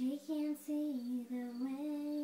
She can't see the way.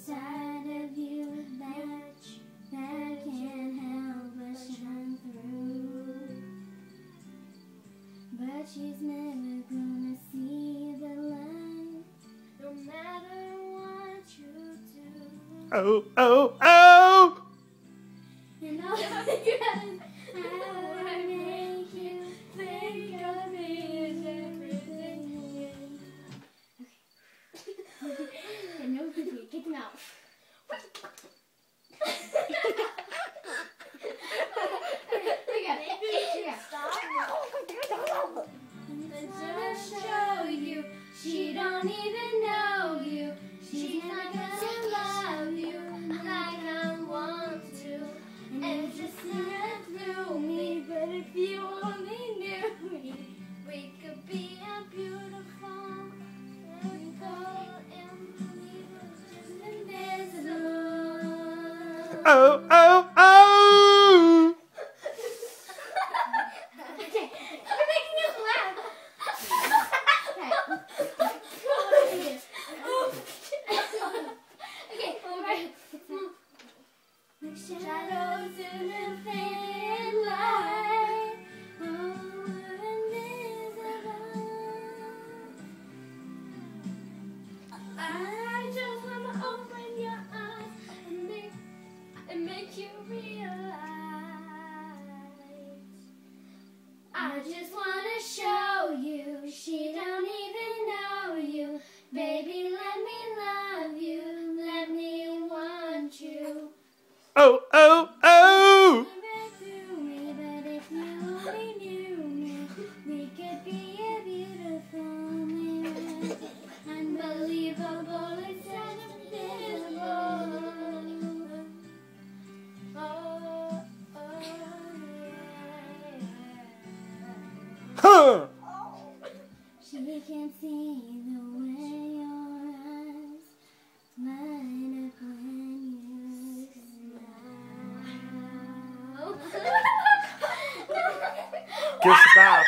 Inside of you that, that can't help but shine through. But she's never gonna see the light, no matter what you do. Oh, oh, oh! oh, oh, oh. I just wanna show you she don't even know you. Baby, let me love you, let me want you. Oh, oh. I can't see the way your eyes light up when you smile. Back.